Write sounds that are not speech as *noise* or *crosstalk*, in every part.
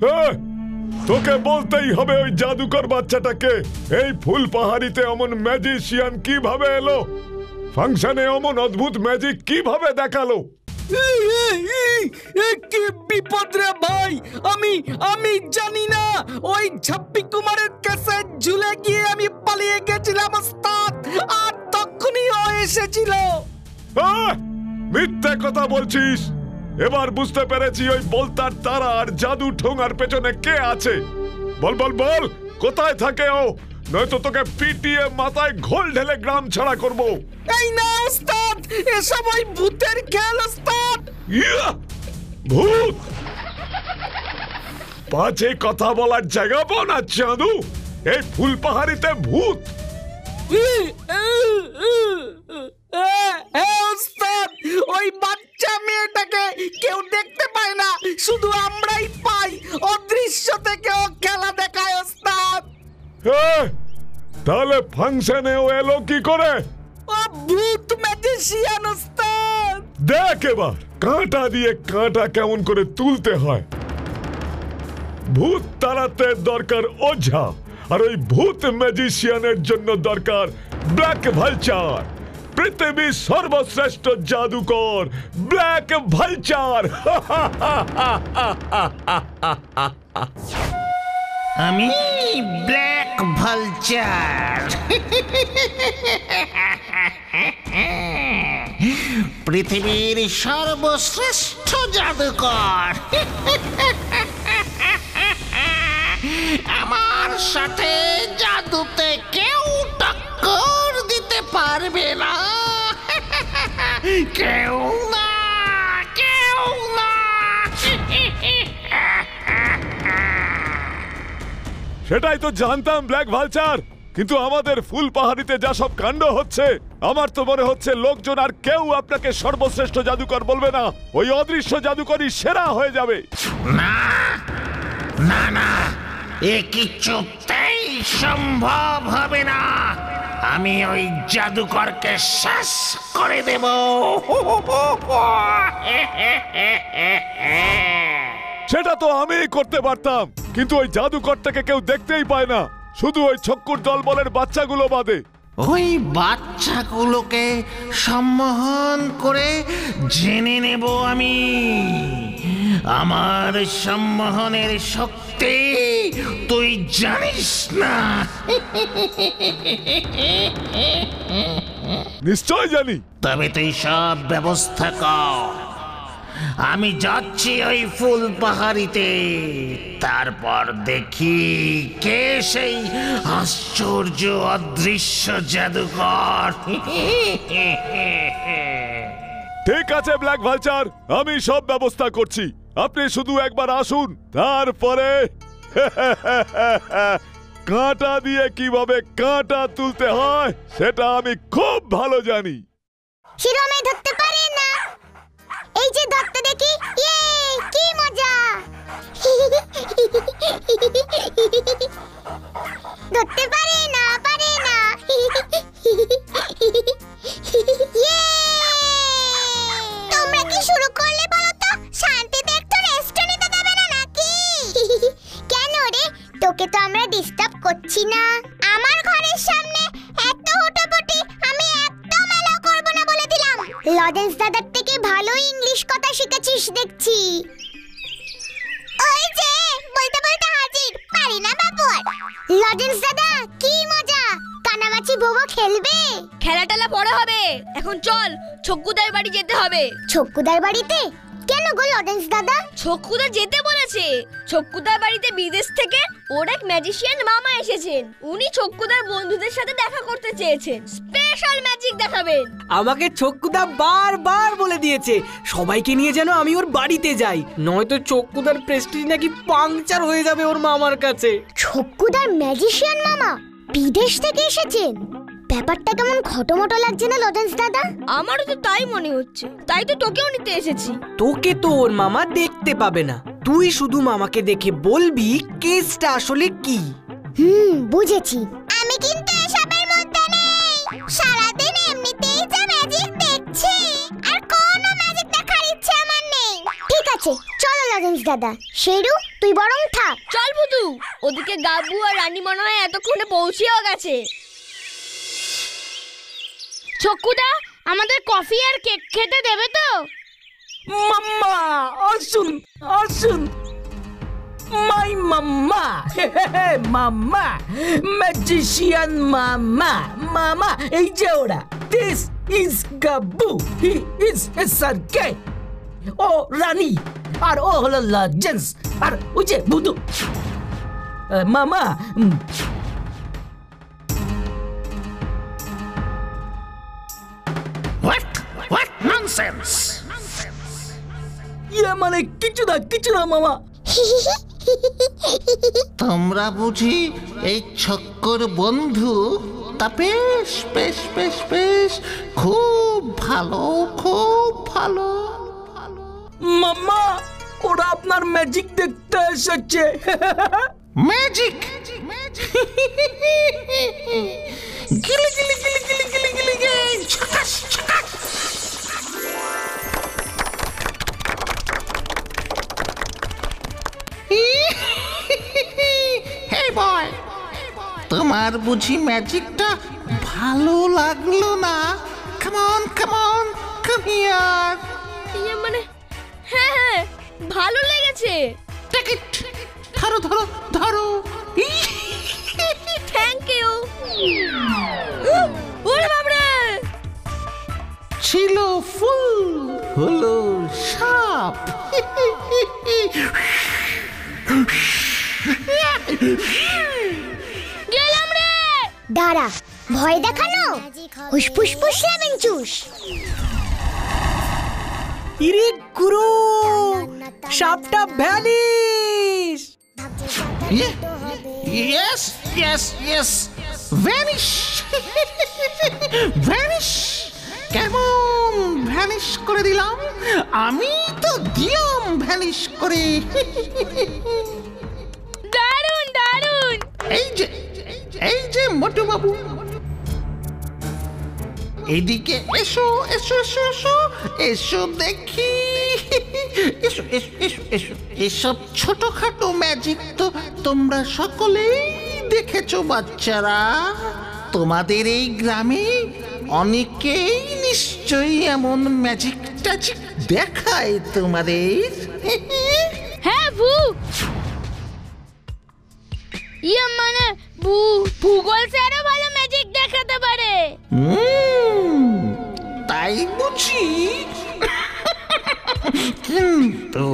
তোকে বলতেই হবে ওই জাদুকর বাচ্চাটাকে এই ফুল পাহাড়িতে অমন ম্যাজিশিয়ান কীভাবে এলো? ফাংশনে অমন অদ্ভুত ম্যাজিক কীভাবে দেখাল? কি বিপদ রে ভাই? আমি আমি জানি না। ওই ঝাপ্পি কুমারের কাছে ঝুলে গিয়ে আমি পালিয়ে গেছিলাম ওস্তাদ আর তখনই ও এসেছিল! মিথ্যে কথা বলছিস। এবার বুঝতে পেরেছি ওই বলতার তারা আর জাদু ঠোঙার পেছনে কে আছে। বল বল বল কোথায় থাকে ও? নয়তো তোকে পিটিয়ে মাথায় ঘোল ঢেলে গ্রাম ছাড়া করব। এই না ওস্তাদ! এসব ওই ভূতের খেল ওস্তাদ! ভূত! পাঁচে কথা বলার জায়গা পাও না চাঁদু এই ফুল পাহাড়িতে ভূত! ওই বাচ্চা মেয়েটাকে কেউ দেখতে পায় না শুধু আমরাই পাই। অদৃশ্য থেকে ও খেলা দেখায় ওস্তাদ। তাহলে ফাংশনেও এলো কি করে? ও ভূত ম্যাজিশিয়ান ওস্তাদ। দেখ এবার কাঁটা দিয়ে কাঁটা কেমন করে তুলতে হয়। ভূত তাড়াতে দরকার ওঝা আর ওই ভূত ম্যাজিশিয়ানের জন্য দরকার ব্ল্যাক ভালচার পৃথিবীর সর্বশ্রেষ্ঠ জাদুকর, ব্ল্যাক ভালচার। আমি ব্ল্যাক ভালচার। পৃথিবীর সর্বশ্রেষ্ঠ জাদুকর। আমার সাথে জাদুতে কেউ টক্কর পারবে না। কেউ না কেউ না। সেটাই তো জানতাম ব্ল্যাক ভালচার। কিন্তু আমাদের ফুল পাহাড়িতে যা সব কাণ্ড হচ্ছে আমার তো মনে হচ্ছে লোকজন আর কেউ আপনাকে সর্বশ্রেষ্ঠ জাদুকর বলবে না। ওই অদৃশ্য জাদুকরই সেরা হয়ে যাবে। না না না এ কিছুতেই সম্ভব হবে না। আমি ওই জাদুকরকে শেষ করে দেব। সেটা তো আমিই করতে পারতাম কিন্তু ওই জাদুকরটাকে কেউ দেখতেই পায় না। শুধু ওই ছক্কুর দলবলের বাচ্চাগুলো বাদে। ওই বাচ্চাগুলোকে সম্মোহন করে জেনে নেব আমি। আমার সম্মোহনের শক্তি তুই জানিস না? নিশ্চয় জানি। তবে তুই সব ব্যবস্থা কর। আমি যাচ্ছি ওই ফুল পাহাড়িতে তারপর দেখি কে সেই আশ্চর্য অদৃশ্য জাদুকর। ঠিক আছে ব্ল্যাক ভালচার আমি সব ব্যবস্থা করছি। আপনি শুধু একবার আসুন, তারপরে *laughs* কাঁটা দিয়ে কীভাবে কাঁটা তুলতে হয়, সেটা আমি খুব ভালো জানি। না? ইয়ে না! ইয়ে! তোকে তো আমরা ডিস্টার্ব করছি না। আমার ঘরের সামনে এত হুটোপুটি আমি একদম এলাও করব না বলে দিলাম। লজেন্স দাদার থেকে ভালো ইংলিশ কথা শিখেছিস দেখছি। ওই যে বলতে বলতে হাজির পারি না বাবু আর। লজেন্স দাদা কি মজা কানামাছি বোবো খেলবে? খেলা টেলা পরে হবে। এখন চল ছক্কুদার বাড়ি যেতে হবে। ছক্কুদার বাড়িতে? কেন গো লজেন্স দাদা? ছক্কুদা যেতে বলেছে। ছক্কুদার বাড়িতে বিদেশ থেকে ওর এক ম্যাজিশিয়ান মামা এসেছেন। উনি ছক্কুদার বন্ধুদের সাথে দেখা করতে চেয়েছেন। স্পেশাল ম্যাজিক দেখাবেন। আমাকে চক্ষুদা বারবার বলে দিয়েছে সবাইকে নিয়ে যেন আমি ওর বাড়িতে যাই। নয়তো চক্ষুদার প্রেস্টিজ নাকি পাংচার হয়ে যাবে ওর মামার কাছে। ছক্কুদার ম্যাজিশিয়ান মামা বিদেশ থেকে এসেছেন? ব্যাপারটা কেমন খটোমটো লাগছে না লজেন্স দাদা? আমারও তো তাই মনে হচ্ছে। তাই তো তোকেও নিতে এসেছি। তোকে তো ওর মামা দেখতে পাবে না। তুই শুধু মামাকে দেখে বলবি কেসটা আসলে কি? হুম বুঝেছি। আমি কিন্তু এসবের মধ্যে নেই। সারাদিন এমনিতেই যা ম্যাজিক দেখছি। আর কোনো ম্যাজিক দেখার ইচ্ছে আমার নেই। ঠিক আছে চলো লজেন্স দাদা। শেরু তুই বরং থাক। চল ভুতু ওদিকে গাবু আর রানী মনে হয় এতক্ষণে পৌঁছেও গেছে। ছক্কুদা আমাদের কফি আর কেক খেতে দেবে তো? মাম্মা আসুন আসুন মাই মাম্মা মাম্মা ম্যাজিশিয়ান মামা মামা এই যে ওরা। This is Gabbu he is সারকে ও রানী, আর ও হলো জেন্স আর ওই যে বুদু। মামা ননসেন্স ইয়ে মানে কিছু না কিছু না মামা। তোমরা বুঝি এই ছক্কর বন্ধু? তা বেশ বেশ বেশ বেশ। খুব ভালো খুব ভালো। মাম্মা ওরা আপনার ম্যাজিক দেখতে এসেছে। ম্যাজিক গিলি *laughs* বুঝি ম্যাজিকটা ভালো লাগল না। কামন কামন কাম হিয়ার ইয়ে মানে হ্যাঁ হ্যাঁ ভালো লেগেছে। টিকিট ধরো ধরো ধরো। থ্যাংক ইউ ওরে বাবরে ছিল ফুল হলো সাপ। রে *laughs* দাঁড়া ভয় দেখানো? হুসফুস ফুস লেমন চুস ইরে গুরু সাপটা vanish. Yes yes yes vanish. Vanish কেমন ভ্যানিশ করে দিলাম? আমি তো দিলাম ভ্যানিশ করে। দারুণ দারুণ এই যে এই যে মোটু বাবু এদিকে এসো এসো এসো এসো এসো দেখি। এসো এসো এসো এসো। এসব ছোটখাটো ম্যাজিক তো তোমরা সকলেই দেখেছ, বাচ্চারা। তোমাদের এই গ্রামে অনেকেই নিশ্চয়ই এমন ম্যাজিক ট্যাজিক দেখায় তোমাদের। হ্যাঁ ভু। ইয়ে ভূগোল স্যারও ভালো ম্যাজিক দেখাতে পারে। তাই বুঝি। কিন্তু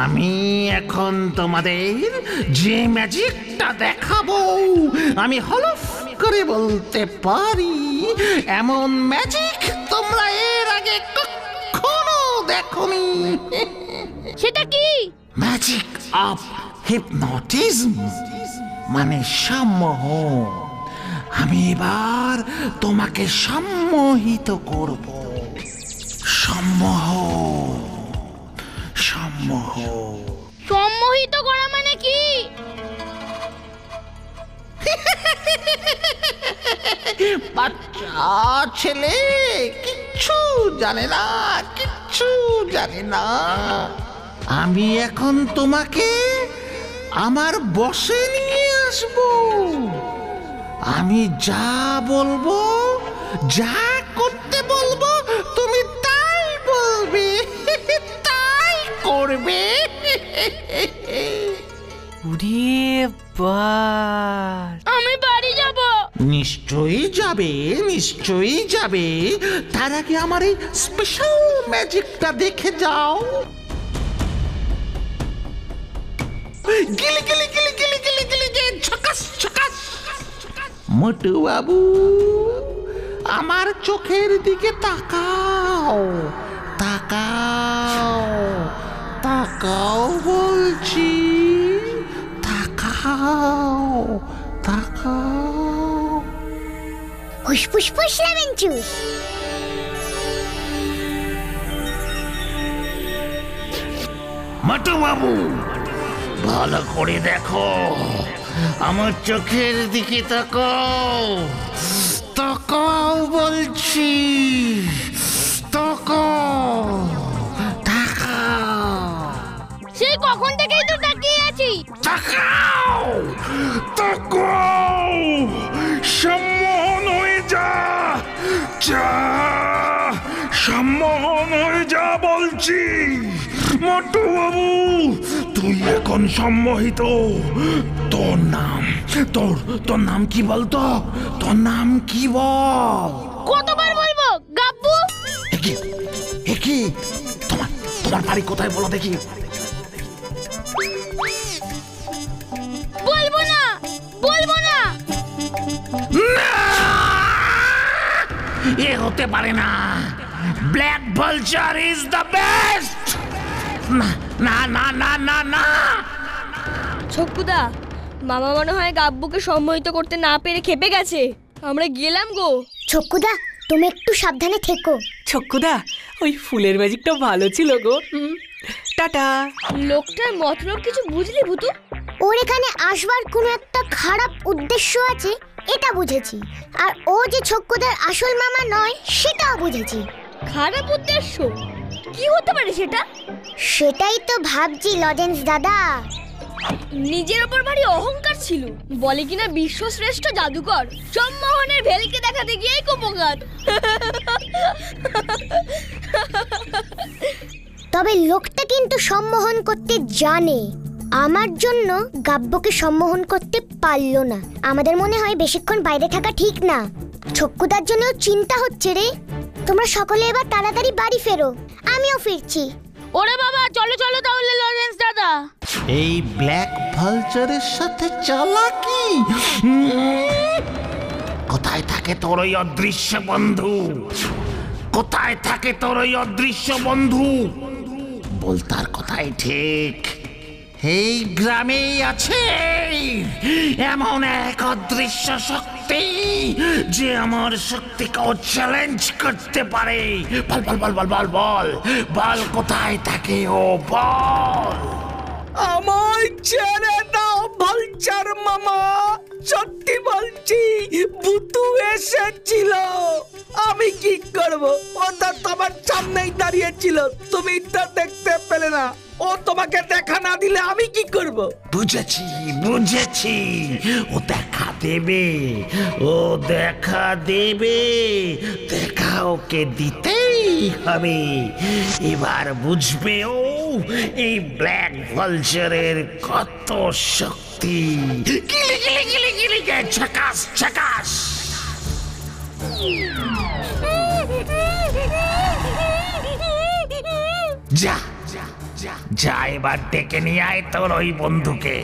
আমি এখন তোমাদের যে ম্যাজিকটা দেখাবো আমি হলফ করে বলতে পারি এমন ম্যাজিক তোমরা এর আগে কখনো দেখনি। সেটা কি? ম্যাজিক অফ হিপনোটিজম মানে সম্মোহন। আমি এবার তোমাকে সম্মোহিত করব। সম্মোহন। সম্মোহন। সম্মোহিত করা মানে কি? বাচ্চা ছেলে কিচ্ছু জানে না কিচ্ছু জানে না। আমি এখন তোমাকে আমার বসে নিয়ে আসব। আমি যা বলব যা করতে বলব তুমি তাই বলবে *laughs* তাই করবে। আমি বাড়ি যাব। নিশ্চয়ই যাবে নিশ্চয়ই যাবে। তার আগে আমার এই স্পেশাল ম্যাজিকটা দেখে যাও। গিলি গিলি গিলি গিলি গিলি গিলি গে ছকাস ছকাস মোটু বাবু আমার চোখের দিকে তাকাও তাকাও তাকাও বলছি তাকাও তাকাও হুসফুস ফুস লেমন চুস মাটু বাবু ভালো করে দেখো। আমার চোখের দিকে তাকাও। তাকাও বলছি। তাকাও। তাকাও। সে কখন থেকেই তো তাকিয়ে আছি। তাকাও। তাকাও। সম্মোহন হয়ে যা। যা। সম্মোহন হয়ে যা বলছি। মটু বাবু তুই এখন সম্মোহিত। তোর নাম তোর তোর নাম কি বলতো? তোর নাম কি বল? কতবার বলব? গাব্বু? একি একি তোমার তোমার বাড়ি কোথায় বলো দেখি। বলব না বলব না। এ হতে পারে না। Black vulture is the best না না না না না না। ছক্কুদা মামা মনে হয় গাব্বুকে সম্মোহিত করতে না পেরে খেপে গেছে। আমরা গেলাম গো। ছক্কুদা তুমি একটু সাবধানে থেকো। ছক্কুদা ওই ফুলের ম্যাজিকটা ভালো ছিল গো। টাটা। লোকটার মতলব কিছু বুঝলি ভুতু? ওর এখানে আসবার কোনো একটা খারাপ উদ্দেশ্য আছে এটা বুঝেছি। আর ও যে ছক্কুদার আসল মামা নয় সেটাও বুঝেছি। খারাপ উদ্দেশ্য? কি হতে পারে সেটা? সেটাই তো ভাবছি লজেন্স দাদা। নিজের ওপর ভারী অহংকার ছিল। বলে কিনা বিশ্বশ্রেষ্ঠ জাদুকর সম্মোহনের ভেলকে দেখাতে গিয়েই কোপঘাত তবে লোকটা কিন্তু সম্মোহন করতে জানে। আমার জন্য গাব্যকে সম্মোহন করতে পারল না। আমাদের মনে হয় বেশিক্ষণ বাইরে থাকা ঠিক না। ছক্কুদার জন্য চিন্তা হচ্ছে রে। তোমরা সকলে এবার তাড়াতাড়ি বাড়ি ফেরো। আমিও ফিরছি। ওরে বাবা চলো চলো তাহলে লরেন্স দাদা। এই ব্ল্যাক ভালচারের সাথে চালাকি? কোথায় থাকে তোর ওই অদৃশ্য বন্ধু? কোথায় থাকে তোর ওই অদৃশ্য বন্ধু? বলতার কথাই ঠিক। এই গ্রামেই আছে এমন এক অদৃশ্য শক্তি যে আমার শক্তিকেও চ্যালেঞ্জ করতে পারে। বল বল বল বল বল বল। বল কোথায় থাকে ও বল। আমায় ছেড়ে দাও ভালচার মামা। সত্যি বলছি ভুতু এসেছিল। আমি কি করব? ও তো তোমার সামনেই দাঁড়িয়ে ছিল তুমি তো দেখতে পেলে না। ও তোমাকে দেখা না দিলে আমি কি করব? বুঝেছি বুঝেছি। ও দেখা দেবে, ও দেখা দেবে। দেখা ওকে দিতেই হবে। এবার বুঝবে ও এই ব্ল্যাক ভালচারের কত শক্তি। গিলি গিলি গিলি গিলি, গে ছকাস ছকাস যা। যা এবার ডেকে নিয়ে আয় তোর ওই বন্ধুকে।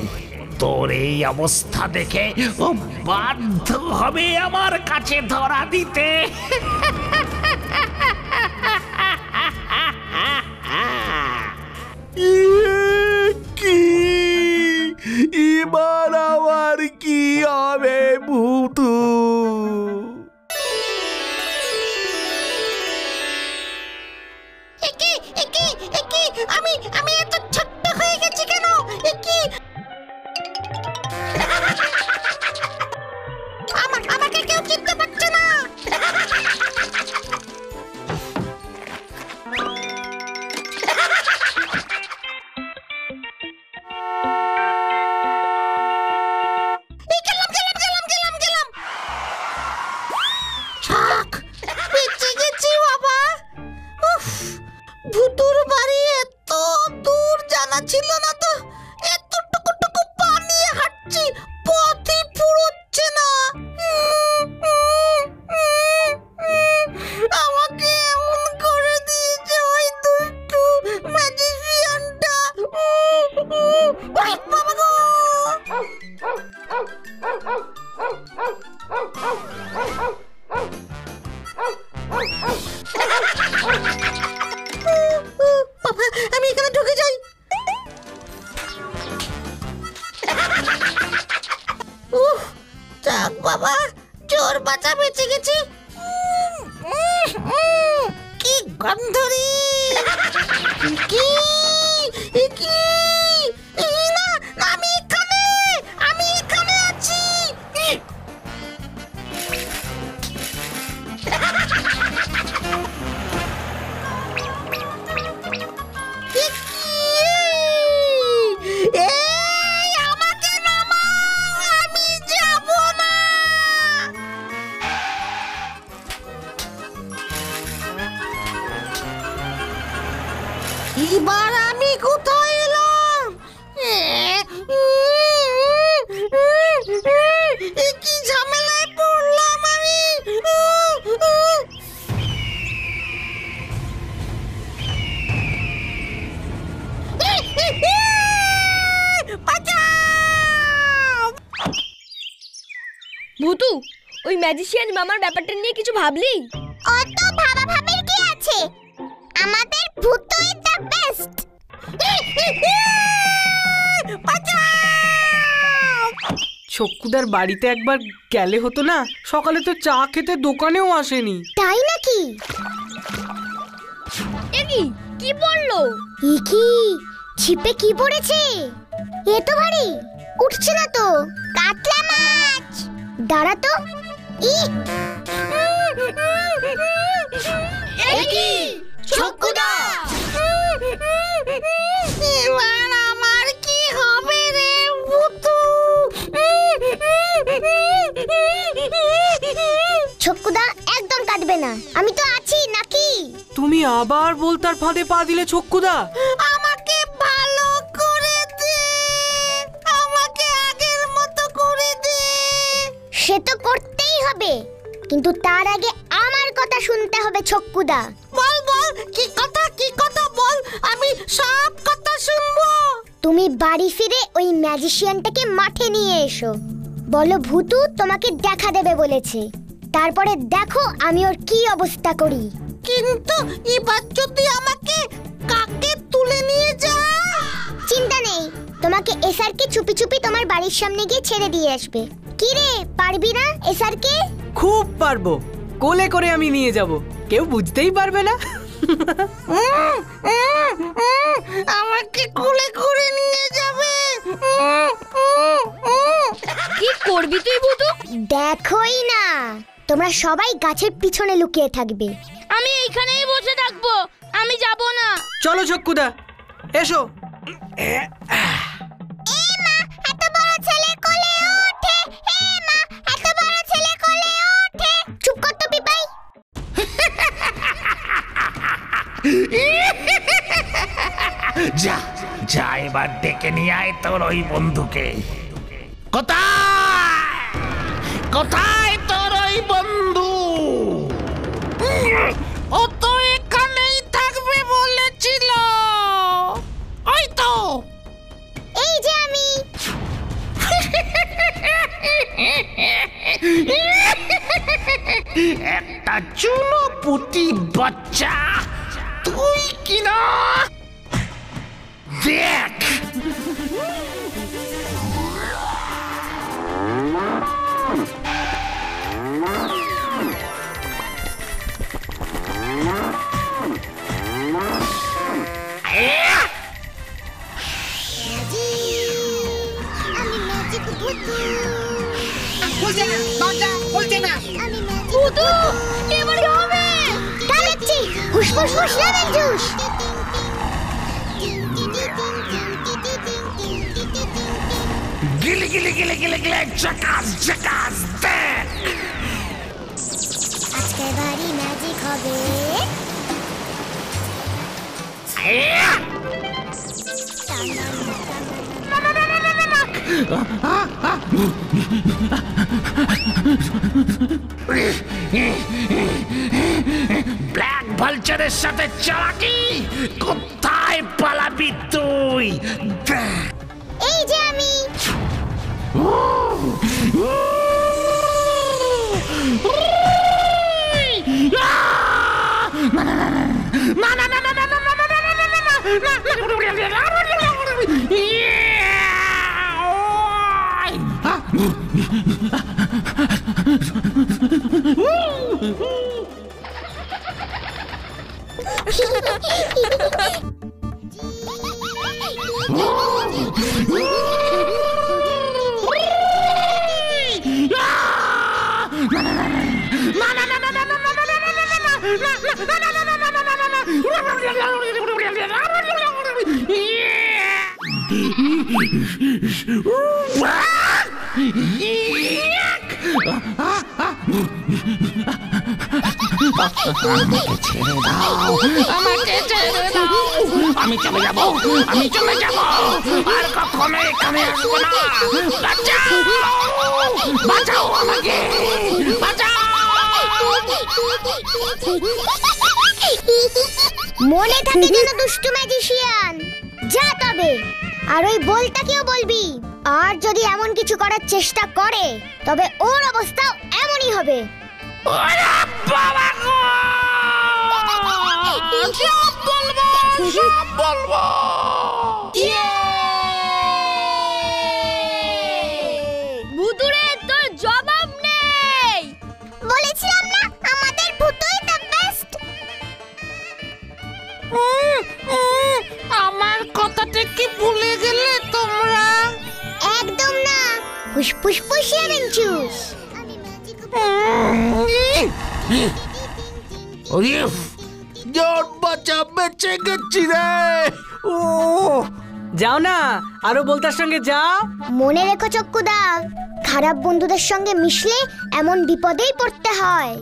তোর এই অবস্থা দেখে ও বাধ্য হবে আমার কাছে ধরা দিতে। কি? এবার আমার কি হবে ভুতু? আমি আমি ওই ম্যাজিশিয়ান মামার ব্যাপারটা নিয়ে কিছু ভাবলি? অত ভাবা ভাবির কি আছে? আমাদের ভূতই দ্য বেস্ট ছক্কুদার বাড়িতে একবার গেলে হতো না? সকালে তো চা খেতে দোকানেও আসেনি। তাই নাকি? এ কি? বলল? ই কি? ছিপে কি পড়েছে? এ তো ভারী উঠছে না তো। কাতলা মাছ! দাঁড়া তো। ই এ এবার আমার কি হবে রে ভুতু ছক্কুদা একদম কাটবে না। আমি তো আছি নাকি? তুমি আবার বলতার ফাঁদে পা দিলে ছক্কুদা কিন্তু তার আগে আমার কথা শুনতে হবে ছক্কুদা। বল বল কি কথা কি কথা বল? আমি সব কথা শুনব। তুমি বাড়ি ফিরে ওই ম্যাজিশিয়ানটাকে মাঠে নিয়ে এসো। বলো ভূতু তোমাকে দেখা দেবে বলেছে। তারপরে দেখো আমি ওর কি অবস্থা করি। কিন্তু এবার যদি আমাকে কাকে তুলে নিয়ে যায়? চিন্তা নেই তোমাকে এসআরকে চুপি চুপি তোমার বাড়ির সামনে গিয়ে ছেড়ে দিয়ে আসবে। কি রে পারবি না এসআরকে? খুব পারব। কোলে করে আমি নিয়ে যাব। কেউ বুঝতেই পারবে না। আমাকে কুলে করে নিয়ে যাবে। কি করবি তুই ভূতু দেখোই না। তোমরা সবাই গাছের পিছনে লুকিয়ে থাকবে। আমি এইখানেই বসে থাকব। আমি যাব না। চলো ছক্কুদা এসো। এবার ডেকে নিয়ে আয় তোর ওই বন্ধুকে। কোথায়? কোথায় তোর ওই বন্ধু? ও তো এখানেই থাকবে বলেছিল। ওই তো। এই যে আমি। একটা চুনো পুটি বাচ্চা। তুই কিনা? দেখ আমি ম্যাজিক ভূতু খুলছে না দরজা খুলছে না আমি ম্যাজিক ভূতু গিলি গিলি গিলি ব্ল্যাক ভালচারের সাথে চালাকি? কোথায় পালাবি তুই? এই যে আমি। Ah! আমাকে ছেড়ে দাও। আমাকে ছেড়ে দাও আমি চলে যাব আমি চলে যাব। আর কখনো এখানে আসব না। বাঁচাও বাঁচাও আমাকে বাঁচাও। মনে থাকে যেন দুষ্টু ম্যাজিশিয়ান যা তবে। আর ওই বলটাকেও বলবি। আর যদি এমন কিছু করার চেষ্টা করে তবে ওর অবস্থাও এমনই হবে। *laughs* সব বলব সব বলব! কথাটা কি ভুলে গেলে তোমরা? একদম না। ফুসফুস ওরে জট বাঁচা বেঁচে গেছি রে। ও। যাও না আরও বলতার সঙ্গে যাও। মনে রেখো চক্কুদা খারাপ বন্ধুদের সঙ্গে মিশলে এমন বিপদেই পড়তে হয়।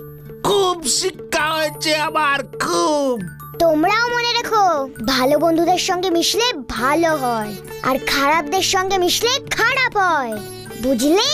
খুব শিক্ষা হয়েছে আমার খুব। তোমরাও মনে রেখো, ভালো বন্ধুদের সঙ্গে মিশলে ভালো হয়, আর খারাপদের সঙ্গে মিশলে খারাপ হয়, বুঝলে?